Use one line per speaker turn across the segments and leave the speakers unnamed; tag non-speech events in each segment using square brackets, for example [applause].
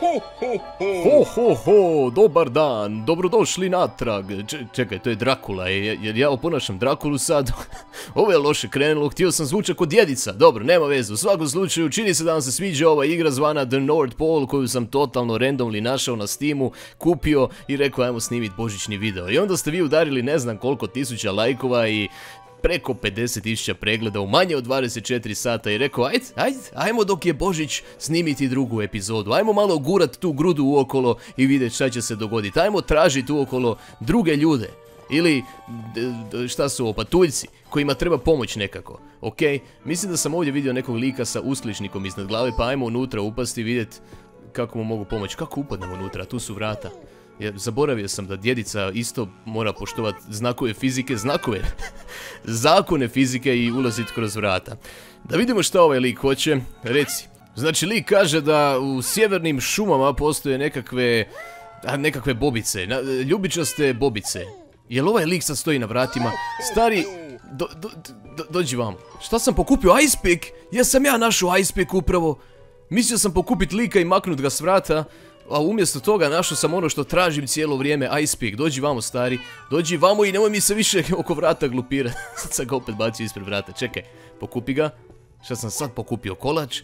Ho, ho, ho, dobar dan, dobrodošli natrag. čekaj, to je Drakula, jer ja oponašam Drakulu sad. [laughs] Ovo je loše krenulo, htio sam zvučati kod djedica. Dobro, nema vezu, u svakom slučaju čini se da vam se sviđa ova igra zvana The North Pole koju sam totalno randomly našao na Steamu, kupio i rekao ajmo snimiti božićni video. I onda ste vi udarili ne znam koliko tisuća lajkova i preko 50.000 pregleda u manje od 24 sata i rekao ajde, ajde, ajmo dok je Božić snimiti drugu epizodu, ajmo malo gurat tu grudu uokolo i vidjeti šta će se dogoditi, ajmo tražiti uokolo druge ljude. Ili šta su ovo patuljci kojima treba pomoć nekako, ok? Mislim da sam ovdje vidio nekog lika sa uskličnikom iznad glave pa ajmo unutra upasti i vidjeti kako mu mogu pomoći. Kako upadnemo unutra? Tu su vrata. Jer zaboravio sam da djedica isto mora poštovati znakove fizike, znakove, [laughs] zakone fizike i ulaziti kroz vrata. Da vidimo što ovaj lik hoće, reci. Znači lik kaže da u sjevernim šumama postoje nekakve, nekakve bobice, ljubičaste bobice. Jel ovaj lik sad stoji na vratima? Stari, dođi vam. Šta sam pokupio? Ice pick? Jesam ja našao ice pick upravo. Mislio sam pokupit lika i maknut ga s vrata, a umjesto toga našao sam ono što tražim cijelo vrijeme, Ice Peak, dođi vamo stari, dođi vamo i nemoj mi se više [laughs] oko vrata glupirati. [laughs] Sad sam ga opet bacio ispred vrata, čekaj, pokupi ga, šta sam sad pokupio, kolač?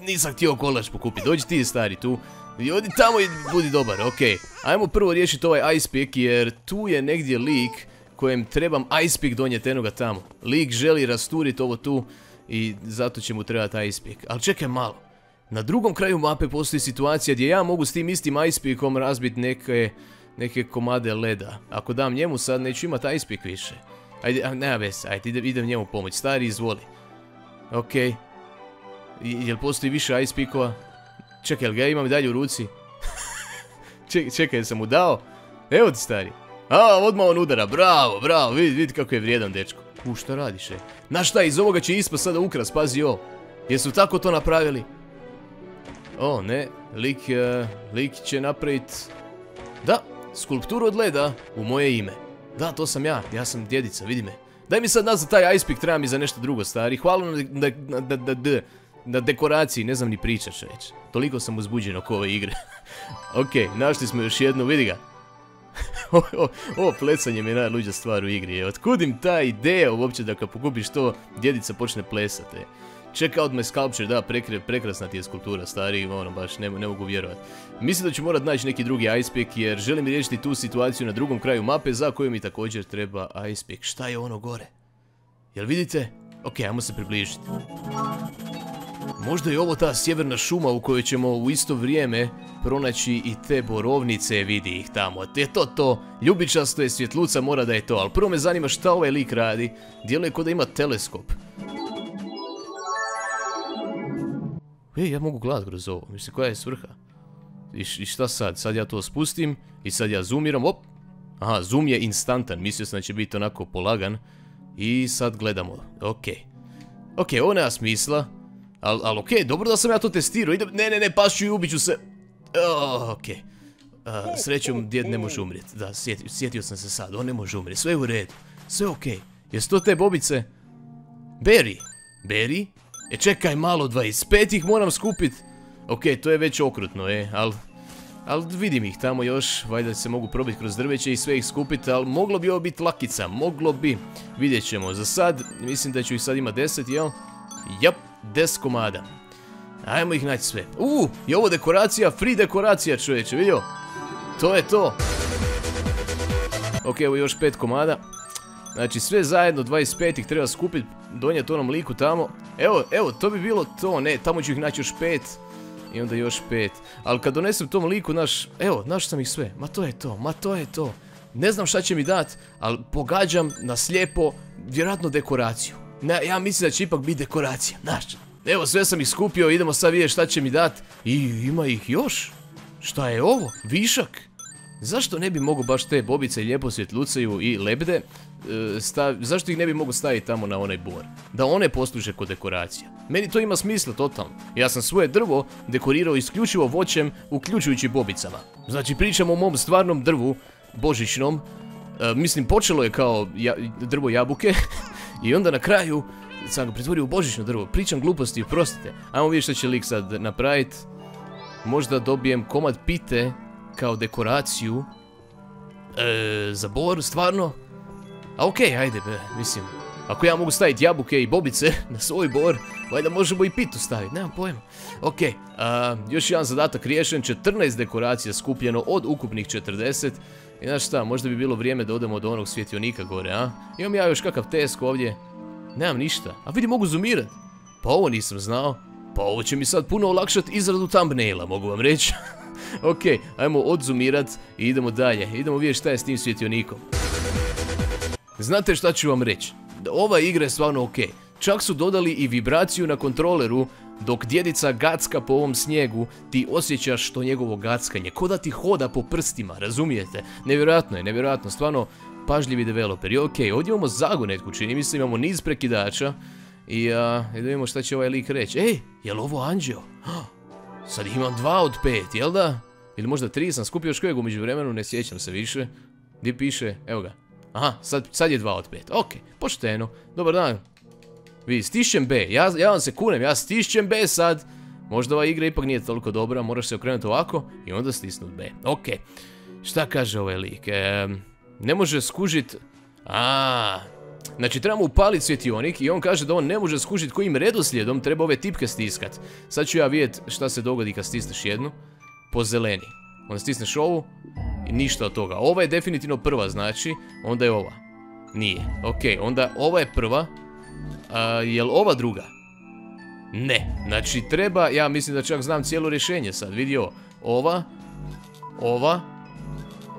Nisam htio kolač pokupiti, dođi ti stari tu, i odi tamo i budi dobar, okej. Ajmo prvo riješiti ovaj Ice Peak jer tu je negdje lik kojem trebam Ice Peak donijeti enoga tamo. Lik želi rasturiti ovo tu i zato će mu trebati Ice Peak. Ali čekaj malo. Na drugom kraju mape postoji situacija gdje ja mogu s tim istim icepeakom razbiti neke, neke komade leda. Ako dam njemu sad neću imati icepeak više. Ajde, nema veze, ajde idem, idem njemu pomoć. Stari, izvoli. Okej. Jel postoji više icepeakova? Čekaj, jel ga imam dalje u ruci? [laughs] čekaj, čekaj, sam mu dao? Evo ti stari. A, odmah on udara, bravo, bravo, vidi, vidi kako je vrijedan dečko. U, šta radiš, e? Znaš šta, iz ovoga će ispast sada ukras, pazi ovo. Jesu tako to napravili? O, ne, lik, e, lik će napraviti... Da, skulpturu od leda u moje ime. Da, to sam ja, ja sam djedica, vidi me. Daj mi sad nazad taj ice pick, treba mi za nešto drugo, stari. Hvala na, na, dekoraciji, ne znam ni pričat reći. Toliko sam uzbuđen oko ove igre. [laughs] ok, našli smo još jednu, vidi ga. [laughs] Ovo plecanje mi je najluđa stvar u igri. Otkudim ta ideja uopće da kad pokupiš to, djedica počne plesati. Check out my sculpture, da, prekrasna ti je skulptura, stari, ono, baš ne, mogu vjerovati. Mislim da ću morat naći neki drugi icepick jer želim riješiti tu situaciju na drugom kraju mape za koju mi također treba icepick. Šta je ono gore? Jel vidite? Ok, ajmo se približiti. Možda je ovo ta sjeverna šuma u kojoj ćemo u isto vrijeme pronaći i te borovnice, vidi ih tamo. Je to to, ljubičasto je svjetluca, mora da je to, ali prvo me zanima šta ovaj lik radi. Djeluje kod da ima teleskop. Ej, ja mogu gledat kroz ovo. Mislim, koja je svrha? I, šta sad? Sad ja to spustim i sad ja zoomiram. Op! Aha, zoom je instantan. Mislio sam da će biti onako polagan. I sad gledamo. Ok. Ok, ovo nema smisla. Ali al, ok, dobro da sam ja to testirao. Idem, ne, ne, ne, pašću i ubiću se. ok. srećom, djed ne može umrijeti. Da, sjetio, sam se sad. On ne može umrijeti. Sve je u redu. Sve ok. Jesu to te bobice? Berry. Berry? E čekaj malo, 25 ih moram skupit. Ok, to je već okrutno, e, ali... Ali vidim ih tamo još, valjda se mogu probiti kroz drveće i sve ih skupiti, ali moglo bi ovo biti lakica, moglo bi. Vidjet ćemo, za sad, mislim da ću ih sad imati 10, jel? Jap, 10 komada. Ajmo ih naći sve. Uuu, je ovo dekoracija, free dekoracija čovječe, vidio? To je to. Ok, evo još 5 komada. Znači sve zajedno 25 ih treba skupiti, donijeti onom liku tamo. Evo, evo, to bi bilo to, ne, tamo ću ih naći još 5. I onda još 5. Ali kad donesem tom liku, naš, evo, našao sam ih sve. Ma to je to, ma to je to. Ne znam šta će mi dat, ali pogađam na slijepo, vjerojatno dekoraciju. Ne, ja mislim da će ipak biti dekoracija, znaš. Evo, sve sam ih skupio, idemo sad vidjeti šta će mi dat. I ima ih još. Šta je ovo? Višak? Zašto ne bi mogu baš te bobice lijepo svjetlucaju i lebde E, zašto ih ne bi mogu staviti tamo na onaj bor? Da one posluže kod dekoracija. Meni to ima smisla totalno. Ja sam svoje drvo dekorirao isključivo voćem, uključujući bobicama. Znači pričam o mom stvarnom drvu, božićnom. E, mislim, počelo je kao drvo jabuke [laughs] i onda na kraju sam ga pretvorio u božićno drvo. Pričam gluposti, oprostite. Ajmo vidjeti što će lik sad napraviti. možda dobijem komad pite kao dekoraciju. E, za bor, stvarno? A okej, ajde be, mislim, ako ja mogu staviti jabuke i bobice [laughs] na svoj bor, valjda možemo i pitu staviti, nemam pojma. Ok, još jedan zadatak riješen, 14 dekoracija skupljeno od ukupnih 40. I znaš šta, možda bi bilo vrijeme da odemo do onog svjetionika gore, a? Imam ja još kakav tesk ovdje. Nemam ništa. A vidi, mogu zoomirat. Pa ovo nisam znao. Pa ovo će mi sad puno olakšati izradu thumbnaila, mogu vam reći. [laughs] [laughs] ok, ajmo odzoomirat i idemo dalje. Idemo vidjeti šta je s tim svjetionikom. Znate šta ću vam reći? Ova igra je stvarno ok. Čak su dodali i vibraciju na kontroleru, dok djedica gacka po ovom snijegu, ti osjećaš to njegovo gackanje, ko da ti hoda po prstima, razumijete? Nevjerojatno je, nevjerojatno, stvarno pažljivi developeri. Ok, ovdje imamo zagonetku, čini mi imamo niz prekidača. I vidimo šta će ovaj lik reći. Ej, je li ovo anđeo? Sad imam dva od pet, jel da? Ili možda tri sam skupio još kojeg umeđu vremenu, ne sjećam se više. Gdje piše? Evo ga. Aha, sad, sad je dva od pet. Ok, pošteno. Dobar dan. Vi, stišćem B. Ja, ja vam se kunem, ja stišćem B sad. Možda ova igra ipak nije toliko dobra, moraš se okrenuti ovako i onda stisnut B. Ok. Šta kaže ovaj lik? ne može skužit... A, Znači trebamo upaliti svjetionik i on kaže da on ne može skužiti kojim redoslijedom treba ove tipke stiskat. Sad ću ja vidjeti šta se dogodi kad stisneš jednu. Po zeleni. Onda stisneš ovu i ništa od toga. Ova je definitivno prva znači, onda je ova. Nije. Ok, onda ova je prva. A, jel ova druga? Ne. Znači treba, ja mislim da čak znam cijelo rješenje sad. Vidio, ova, ova,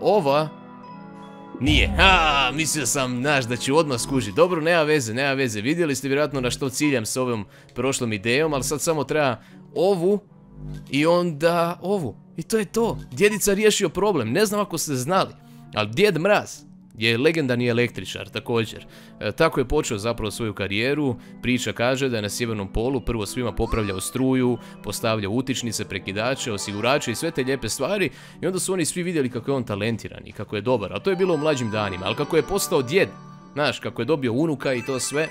ova, nije. Ha, mislio sam, znaš, da ću odmah skužiti. Dobro, nema veze, nema veze. Vidjeli ste vjerojatno na što ciljam s ovom prošlom idejom, ali sad samo treba ovu i onda ovu. I to je to. Djedica riješio problem. Ne znam ako ste znali, ali djed Mraz je legendarni električar također. E, tako je počeo zapravo svoju karijeru. Priča kaže da je na sjevernom polu prvo svima popravljao struju, postavljao utičnice, prekidače, osigurače i sve te lijepe stvari. I onda su oni svi vidjeli kako je on talentiran i kako je dobar. A to je bilo u mlađim danima. Ali kako je postao djed, znaš, kako je dobio unuka i to sve,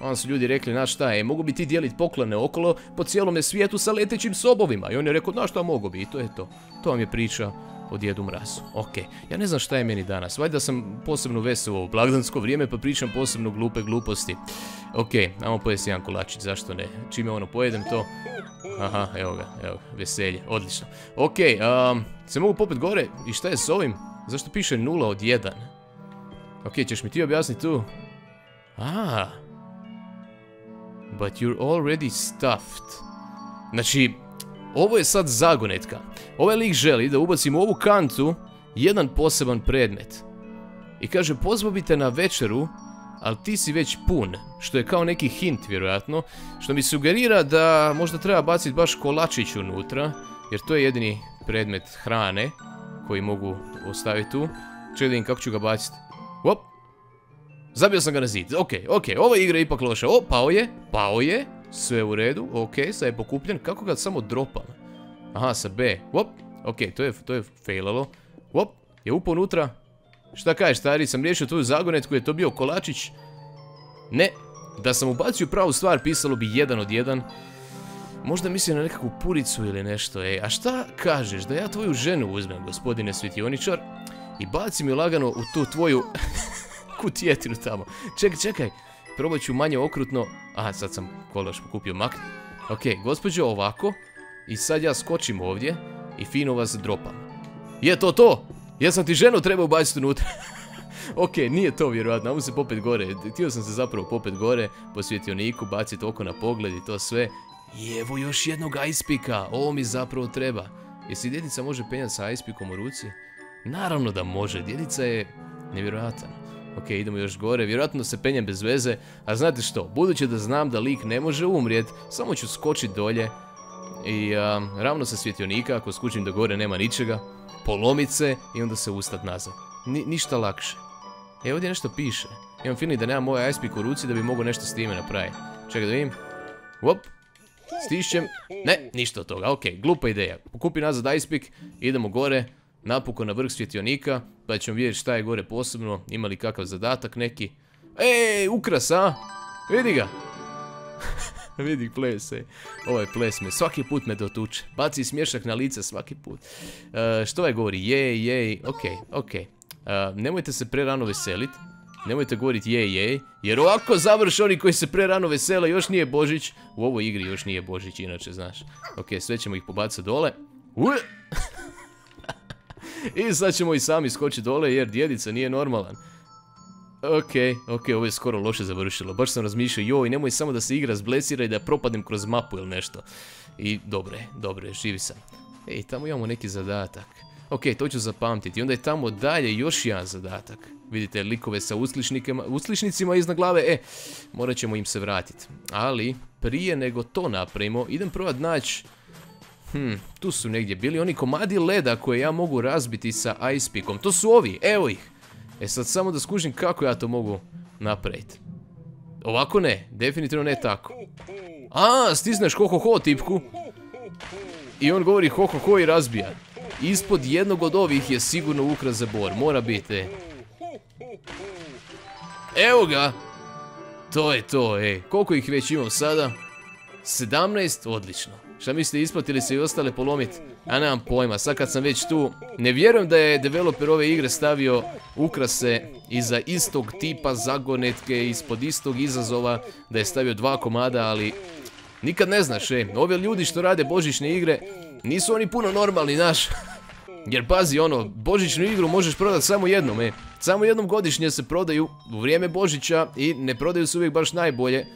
Onda su ljudi rekli, znaš šta mogu bi ti dijeliti poklone okolo po cijelome svijetu sa letećim sobovima. I on je rekao, znaš šta mogu bi, i to je to. To vam je priča o djedu mrazu. Ok, ja ne znam šta je meni danas. Valjda sam posebno veselo u blagdansko vrijeme pa pričam posebno glupe gluposti. Ok, ajmo pojesti jedan kolačić, zašto ne? Čime ono pojedem to... Aha, evo ga, evo ga, veselje, odlično. Ok, se mogu popet gore i šta je s ovim? Zašto piše nula od jedan? Ok, ćeš mi ti objasniti tu? Ah, but you're already stuffed. Znači, ovo je sad zagonetka. Ovaj lik želi da ubacimo u ovu kantu jedan poseban predmet. I kaže, pozvao bi te na večeru, ali ti si već pun, što je kao neki hint vjerojatno, što mi sugerira da možda treba baciti baš kolačić unutra, jer to je jedini predmet hrane koji mogu ostaviti tu. Čekaj kako ću ga baciti. Op! Zabio sam ga na zid. Ok, ok, ova igra ipak loša. O, pao je, pao je. Sve u redu, ok, sad je pokupljen. Kako ga samo dropam? Aha, sa B. Op, ok, to je, to je failalo. Op, je upao unutra. Šta kažeš, stari, sam riješio tvoju zagonetku, je to bio kolačić? Ne, da sam ubacio pravu stvar, pisalo bi jedan od jedan. Možda mislim na nekakvu puricu ili nešto, ej. A šta kažeš, da ja tvoju ženu uzmem, gospodine svjetioničar, i bacim ju lagano u tu tvoju [laughs] kutijetinu tamo. Čekaj, čekaj, probat ću manje okrutno. Aha, sad sam kolač pokupio mak. Ok, gospođo, ovako. I sad ja skočim ovdje i fino vas dropam. Je to to? Ja sam ti ženu trebao ubaciti unutra. [laughs] ok, nije to vjerojatno, ajmo se popet gore. Htio sam se zapravo popet gore po svjetioniku, baciti oko na pogled i to sve. I evo još jednog icepika, ovo mi zapravo treba. Jesi djedica može penjati sa icepikom u ruci? Naravno da može, djedica je nevjerojatan. Ok, idemo još gore, vjerojatno se penjem bez veze, a znate što, budući da znam da lik ne može umrijet, samo ću skočiti dolje i ravno sa svjetionika, ako skučim da gore nema ničega, polomit se i onda se ustat nazad. ništa lakše. E, ovdje nešto piše. Imam feeling da nemam ovaj ice u ruci da bi mogao nešto s time napraviti. Čekaj da vidim. Wop. Stišćem. Ne, ništa od toga. Ok, glupa ideja. Pokupi nazad ice idemo gore napukon na vrh svjetionika, pa ćemo vidjeti šta je gore posebno, ima li kakav zadatak neki. Ej, ukras, a? Vidi ga. [laughs] Vidi ples, ej. Ovaj ples me, svaki put me dotuče. Baci smješak na lice svaki put. E, što ovaj govori? Jej, jej, okej, okej. E, nemojte se prerano veselit. Nemojte govoriti jej, jej. Jer ovako završ oni koji se prerano vesele, još nije Božić. U ovoj igri još nije Božić, inače, znaš. Ok, sve ćemo ih pobacati dole. Ue! [laughs] [laughs] I sad ćemo i sami skočiti dole jer djedica nije normalan. Ok, ok, ovo je skoro loše završilo. Baš sam razmišljao, joj, nemoj samo da se igra zblesira i da propadnem kroz mapu ili nešto. I dobro je, dobro živi sam. Ej, tamo imamo neki zadatak. Ok, to ću zapamtiti. Onda je tamo dalje još jedan zadatak. Vidite likove sa uslišnicima iznad glave. E, morat ćemo im se vratiti. Ali, prije nego to napravimo, idem provat naći Hm, tu su negdje bili oni komadi leda koje ja mogu razbiti sa ice pickom. To su ovi, evo ih. E sad samo da skužim kako ja to mogu napraviti. Ovako ne, definitivno ne tako. A, stisneš ho ho ho tipku. I on govori ho ho ho i razbija. Ispod jednog od ovih je sigurno ukras za bor, mora biti. E. Evo ga. To je to, ej. Koliko ih već imam sada? 17, odlično. Šta mislite, isplatili se i ostale polomiti? Ja nemam pojma, sad kad sam već tu, ne vjerujem da je developer ove igre stavio ukrase iza istog tipa zagonetke, ispod istog izazova, da je stavio dva komada, ali nikad ne znaš, e, ove ljudi što rade božićne igre, nisu oni puno normalni, znaš. [laughs] Jer pazi, ono, božićnu igru možeš prodati samo jednom, e. Samo jednom godišnje se prodaju u vrijeme Božića i ne prodaju se uvijek baš najbolje.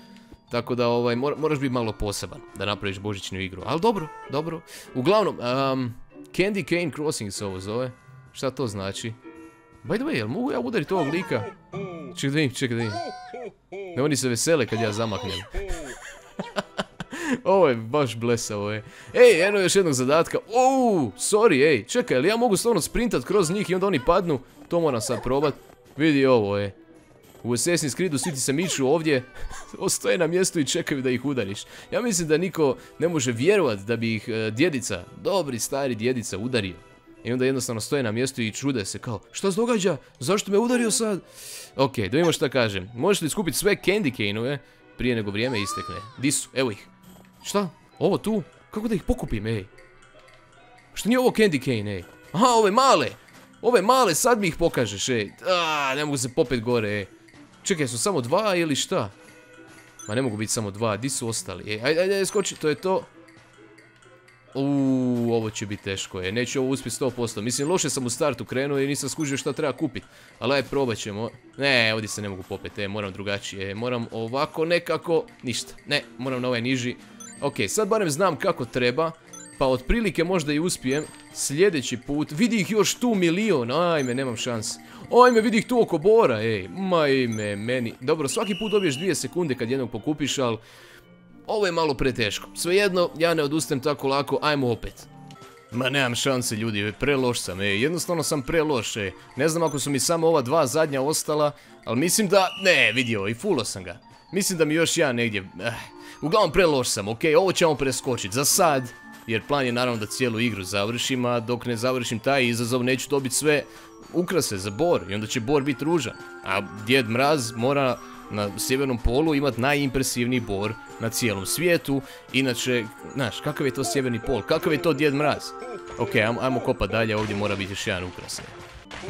Tako da ovaj, moraš biti malo poseban da napraviš božićnu igru. Ali dobro, dobro. Uglavnom, Candy Cane Crossing se ovo zove. Šta to znači? By the way, jel mogu ja udariti ovog lika? Čekaj da vidim, čekaj da vidim. Ne, oni se vesele kad ja zamahnem. [laughs] Ovo je baš blesavo, je. Ej, eno još jednog zadatka. Uuu, sorry, ej. Čekaj, ali ja mogu stvarno sprintat kroz njih i onda oni padnu? To moram sad probat. Vidi ovo, je. U Assassin's Creedu svi ti se miču ovdje, [laughs] ostoje na mjestu i čekaju da ih udariš. Ja mislim da niko ne može vjerovat da bi ih e, djedica, dobri stari djedica udario. I onda jednostavno stoje na mjestu i čude se kao, šta se događa? Zašto me udario sad? Ok, da vidimo šta kažem. Možeš li skupiti sve candy cane prije nego vrijeme istekne? Di su? Evo ih. Šta? Ovo tu? Kako da ih pokupim, ej? Što nije ovo candy cane, ej? Aha, ove male! Ove male, sad mi ih pokažeš, ej. Aaaa, ne mogu se popet gore, ej. Čekaj, su samo dva ili šta? Ma ne mogu biti samo dva, di su ostali? E, ajde, ajde, skoči, to je to. Uuu, ovo će biti teško je, neću ovo uspjeti 100%. Mislim, loše sam u startu krenuo i nisam skužio šta treba kupiti. Ali aj, probat ćemo. Ne, ovdje se ne mogu popeti, e, moram drugačije. Moram ovako nekako, ništa. Ne, moram na ovaj niži. Ok, sad barem znam kako treba. Pa otprilike možda i uspijem sljedeći put. Vidi ih još tu milion, ajme, nemam šans. Ajme, vidi ih tu oko bora, ej. Majme, meni. Dobro, svaki put dobiješ dvije sekunde kad jednog pokupiš, ali... Ovo je malo preteško. Svejedno, ja ne odustajem tako lako, ajmo opet. Ma nemam šanse ljudi, preloš sam, ej, jednostavno sam preloš, ej. Ne znam ako su mi samo ova dva zadnja ostala, ali mislim da, ne, vidio, i fulo sam ga. Mislim da mi još ja negdje, eh. Uglavnom preloš sam, okej, ovo ćemo preskočiti, za sad. Jer plan je naravno da cijelu igru završim, a dok ne završim taj izazov neću dobiti sve ukrase za bor i onda će bor biti ružan. A Djed Mraz mora na sjevernom polu imat najimpresivniji bor na cijelom svijetu. Inače, znaš, kakav je to sjeverni pol? Kakav je to Djed Mraz? Ok, ajmo, kopat dalje, ovdje mora biti još jedan ukras.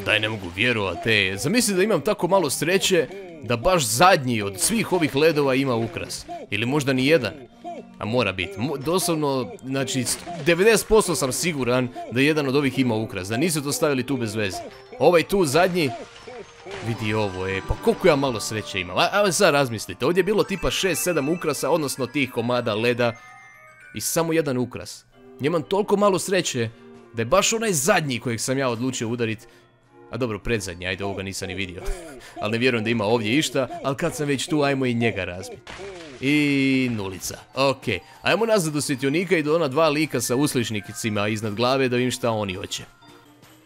Daj, ne mogu vjerovat, e, zamisli da imam tako malo sreće da baš zadnji od svih ovih ledova ima ukras. Ili možda ni jedan. A mora biti. Doslovno, znači, 90% sam siguran da jedan od ovih ima ukras. Da nisu to stavili tu bez veze. Ovaj tu zadnji... Vidi ovo, e, pa koliko ja malo sreće imam. Ajmo sad razmislite. Ovdje je bilo tipa 6-7 ukrasa, odnosno tih komada leda. I samo jedan ukras. Njemam toliko malo sreće da je baš onaj zadnji kojeg sam ja odlučio udariti a dobro, predzadnji, ajde, ovoga nisam ni vidio. [laughs] ali ne vjerujem da ima ovdje išta, ali kad sam već tu, ajmo i njega razbiti. I nulica. Ok, ajmo nazad do svjetionika i do ona dva lika sa uslišnicima iznad glave da vidim šta oni hoće.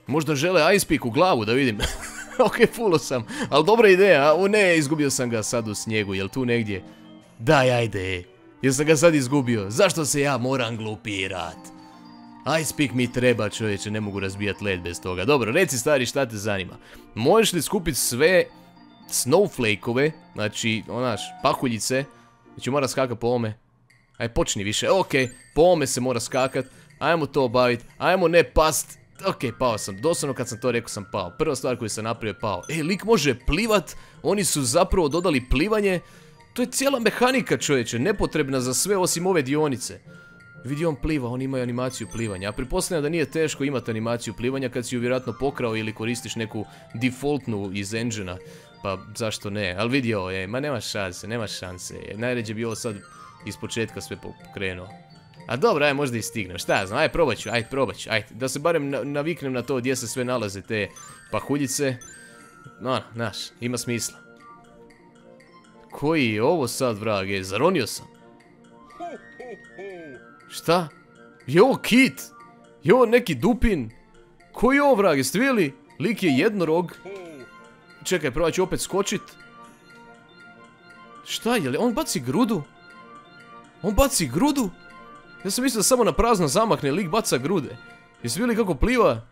Možda žele Ice Peak u glavu da vidim. [laughs] ok, fulo sam. Ali dobra ideja. O ne, izgubio sam ga sad u snijegu. Jel tu negdje? Daj, ajde. Jel sam ga sad izgubio? Zašto se ja moram glupirat? Ice Peak mi treba čovječe, ne mogu razbijat led bez toga. Dobro, reci stari šta te zanima. Možeš li skupiti sve snowflake-ove, znači, onaš, pahuljice, Znači mora skakati po ovome. Aj, počni više. Okej, po ovome se mora skakat. Ajmo to obaviti. Ajmo ne past. Okej, pao sam. Doslovno kad sam to rekao sam pao. Prva stvar koju sam napravio je pao. E, lik može plivat. Oni su zapravo dodali plivanje. To je cijela mehanika čovječe. Nepotrebna za sve osim ove dionice. Vidi on pliva, on ima animaciju plivanja. A pretpostavljam da nije teško imati animaciju plivanja kad si ju vjerojatno pokrao ili koristiš neku defaultnu iz engine Pa zašto ne? Ali ovo, je, ma nema šanse, nema šanse. Najređe bi ovo sad iz početka sve pokrenuo. A dobro, aj možda i stignem, šta ja znam, aj probat ću, aj probat ću, aj, da se barem naviknem na to gdje se sve nalaze te pahuljice. No, znaš, ima smisla. Koji je ovo sad, vrage, zaronio sam? Šta? Je ovo kit? Je ovo neki dupin? Koji je ovo vrag? Jeste vidjeli? Lik je jednorog. Čekaj, probat ću opet skočit. Šta je li? On baci grudu? On baci grudu? Ja sam mislio da samo na prazno zamakne, lik baca grude. Jesi vidjeli kako pliva?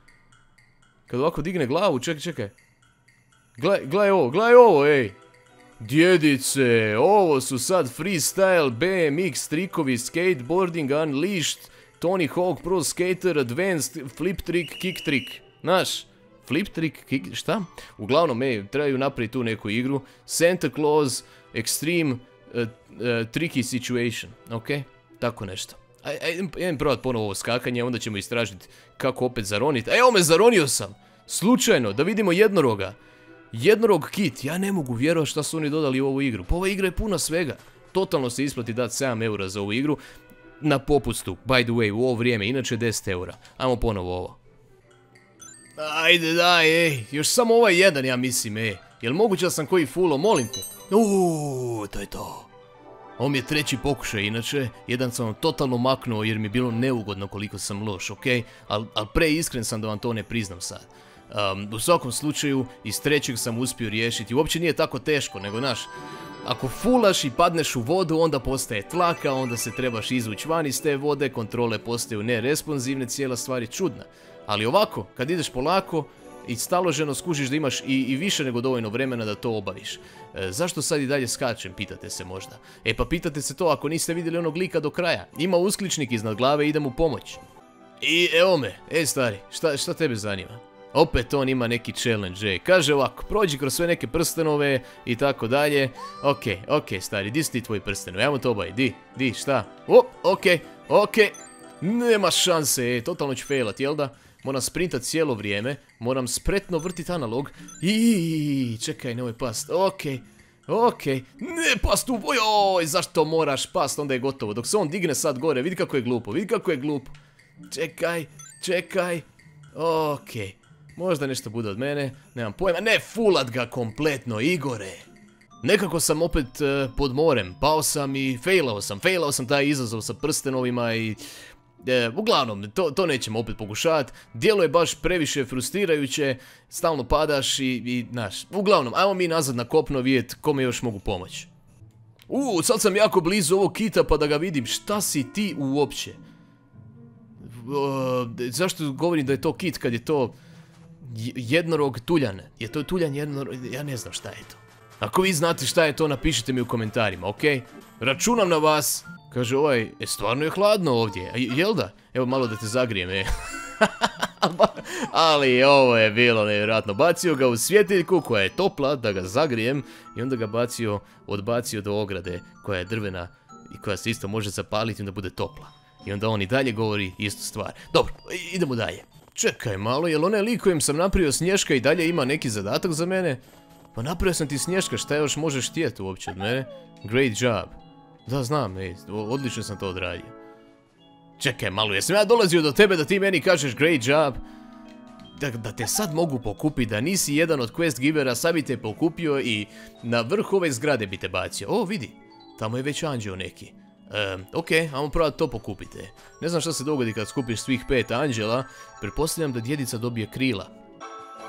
Kad ovako digne glavu, čekaj, čekaj. Gledaj ovo, gledaj ovo, ej. Djedice, ovo su sad freestyle, BMX, trikovi, skateboarding, unleashed, Tony Hawk Pro Skater, advanced, flip trick, kick trick. Znaš, flip trick, kick, šta? Uglavnom, ej, trebaju napraviti tu neku igru. Santa Claus, extreme, uh, uh, tricky situation, ok? Tako nešto. Ajde, probat ponovo ovo skakanje, onda ćemo istražiti kako opet zaroniti. Evo me, zaronio sam! Slučajno, da vidimo jednoroga. Jednorog kit, ja ne mogu vjerovati šta su oni dodali u ovu igru. Pa ova igra je puna svega. Totalno se isplati dati 7 eura za ovu igru. Na popustu, by the way, u ovo vrijeme, inače 10 eura. Ajmo ponovo ovo. Ajde daj, ej, još samo ovaj jedan ja mislim, ej. Jel moguće da sam koji fulo, molim te? Uuuu, to je to. Ovo mi je treći pokušaj, inače, jedan sam vam totalno maknuo jer mi je bilo neugodno koliko sam loš, ok? Ali al preiskren sam da vam to ne priznam sad. U svakom slučaju, iz trećeg sam uspio riješiti. Uopće nije tako teško, nego naš, ako fulaš i padneš u vodu, onda postaje tlaka, onda se trebaš izvući van iz te vode, kontrole postaju neresponsivne, cijela stvar je čudna. Ali ovako, kad ideš polako i staloženo skužiš da imaš i, više nego dovoljno vremena da to obaviš. E, zašto sad i dalje skačem, pitate se možda. E pa pitate se to ako niste vidjeli onog lika do kraja. Ima uskličnik iznad glave i idem u pomoć. I evo me, e stari, šta, šta tebe zanima? Opet on ima neki challenge, Kaže ovako, prođi kroz sve neke prstenove i tako dalje. Ok, ok, stari, di su ti tvoji prstenovi? Ajmo to obaj, di, di, šta? O, ok, ok. Nema šanse, e, totalno ću failat, jel da? Moram sprintat cijelo vrijeme, moram spretno vrtit analog. I čekaj, nemoj past, ok. Ok, ne past u oj, zašto moraš past, onda je gotovo. Dok se on digne sad gore, vidi kako je glupo, vidi kako je glupo. Čekaj, čekaj, okej. Možda nešto bude od mene, nemam pojma. Ne, fulat ga kompletno, Igore. Nekako sam opet e, pod morem, pao sam i failao sam. Failao sam taj izazov sa prstenovima i... E, uglavnom, to, nećemo opet pokušavati. Dijelo je baš previše frustrirajuće, stalno padaš i, znaš. Uglavnom, ajmo mi nazad na kopno vidjeti kome još mogu pomoći. Uuu, sad sam jako blizu ovog kita pa da ga vidim. Šta si ti uopće? zašto govorim da je to kit kad je to jednorog tuljan. Je to tuljan jednorog, ja ne znam šta je to. Ako vi znate šta je to, napišite mi u komentarima, ok? Računam na vas. Kaže ovaj, e, stvarno je hladno ovdje, jel da? Evo malo da te zagrijem, e. [laughs] Ali ovo je bilo nevjerojatno. Bacio ga u svjetiljku koja je topla da ga zagrijem i onda ga bacio, odbacio do ograde koja je drvena i koja se isto može zapaliti da bude topla. I onda on i dalje govori istu stvar. Dobro, idemo dalje. Čekaj malo, jel onaj lik kojem sam napravio snješka i dalje ima neki zadatak za mene? Pa napravio sam ti snješka, šta još možeš htjeti uopće od mene? Great job. Da, znam, ej, odlično sam to odradio. Čekaj malo, jesam ja dolazio do tebe da ti meni kažeš great job? Da, te sad mogu pokupiti, da nisi jedan od quest givera, sad bi te pokupio i na vrh ove zgrade bi te bacio. O, vidi, tamo je već anđeo neki. Um, ok, ajmo probati to pokupite. Ne znam šta se dogodi kad skupiš svih pet anđela, pretpostavljam da djedica dobije krila.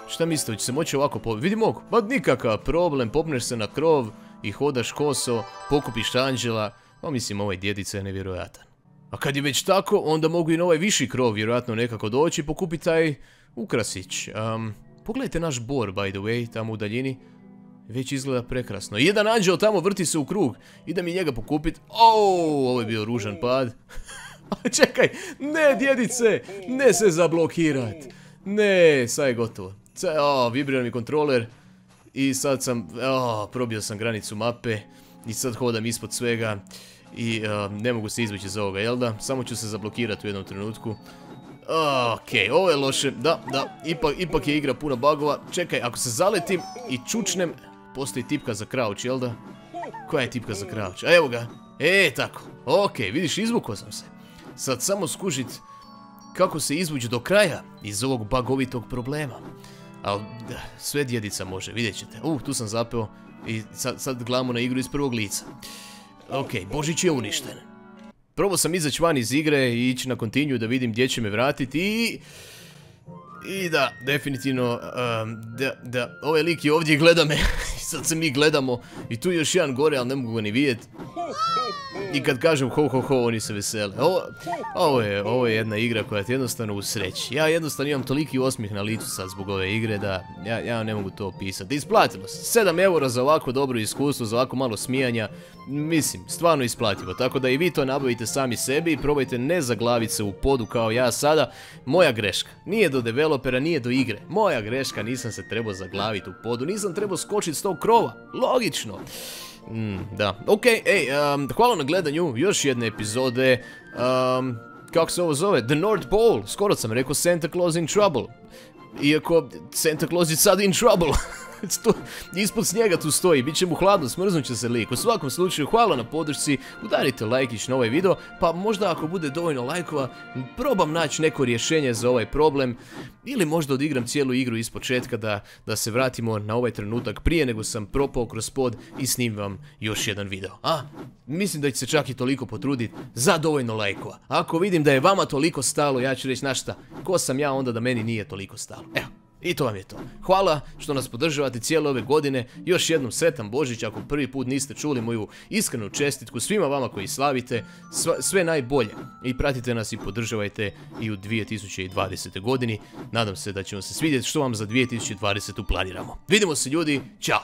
Šta mislite, će se moći ovako po... Vidi mogu, pa nikakav problem, popneš se na krov i hodaš koso, pokupiš anđela, pa mislim ovaj djedica je nevjerojatan. A kad je već tako, onda mogu i na ovaj viši krov vjerojatno nekako doći i pokupiti taj ukrasić. Um, pogledajte naš bor, by the way, tamo u daljini. Već izgleda prekrasno. Jedan anđeo tamo vrti se u krug. Idem i njega pokupit. Oh, ovo je bio ružan pad. [laughs] Čekaj, ne djedice, ne se zablokirat. Ne, sad je gotovo. Sad, vibrira mi kontroler. I sad sam, oh, probio sam granicu mape. I sad hodam ispod svega. I ne mogu se izvući iz ovoga, jel da? Samo ću se zablokirati u jednom trenutku. Okej, ovo je loše, da, da, ipak, ipak je igra puno bugova. Čekaj, ako se zaletim i čučnem, postoji tipka za crouch, jel da? Koja je tipka za? A evo ga, e, tako, okej, vidiš, izvukao sam se. Sad samo skužit kako se izvući do kraja iz ovog bugovitog problema. Ali sve djedica može, vidjet ćete. Uh, tu sam zapeo i sad, sad gledamo na igru iz prvog lica. Ok, Božić je uništen. Probao sam izaći van iz igre i ići na kontinju da vidim gdje će me vratiti i... I da, definitivno, da, da, ovaj lik je ovdje i gleda me. [laughs] Sad se mi gledamo i tu još jedan gore, ali ne mogu ga ni vidjeti. I kad kažem ho ho ho, oni se vesele. Ovo, je, ovo je jedna igra koja ti jednostavno usreći. Ja jednostavno imam toliki osmih na licu sad zbog ove igre da ja, ne mogu to opisati. Isplatilo se. 7 eura za ovako dobro iskustvo, za ovako malo smijanja. Mislim, stvarno isplativo. Tako da i vi to nabavite sami sebi i probajte ne zaglaviti se u podu kao ja sada. Moja greška. Nije do developera, nije do igre. Moja greška, nisam se trebao zaglaviti u podu. Nisam trebao skočiti s tog krova. Logično. Mm, da, ok, ej, hvala na gledanju još jedne epizode, kako se ovo zove, The North Pole, skoro sam rekao Santa Claus in Trouble, iako Santa Claus je sad in trouble. [laughs] [laughs] ispod snijega tu stoji, bit će mu hladno, smrznut će se lik. U svakom slučaju, hvala na podršci, udarite lajkić na ovaj video, pa možda ako bude dovoljno lajkova, probam naći neko rješenje za ovaj problem, ili možda odigram cijelu igru iz početka da, se vratimo na ovaj trenutak prije nego sam propao kroz pod i snimim vam još jedan video. A, mislim da će se čak i toliko potruditi za dovoljno lajkova. Ako vidim da je vama toliko stalo, ja ću reći, znaš šta, ko sam ja onda da meni nije toliko stalo. Evo. I to vam je to. Hvala što nas podržavate cijele ove godine. Još jednom sretan Božić ako prvi put niste čuli moju iskrenu čestitku svima vama koji slavite. Sve najbolje. I pratite nas i podržavajte i u 2020. godini. Nadam se da ćemo se svidjeti što vam za 2020. planiramo. Vidimo se ljudi. Ćao!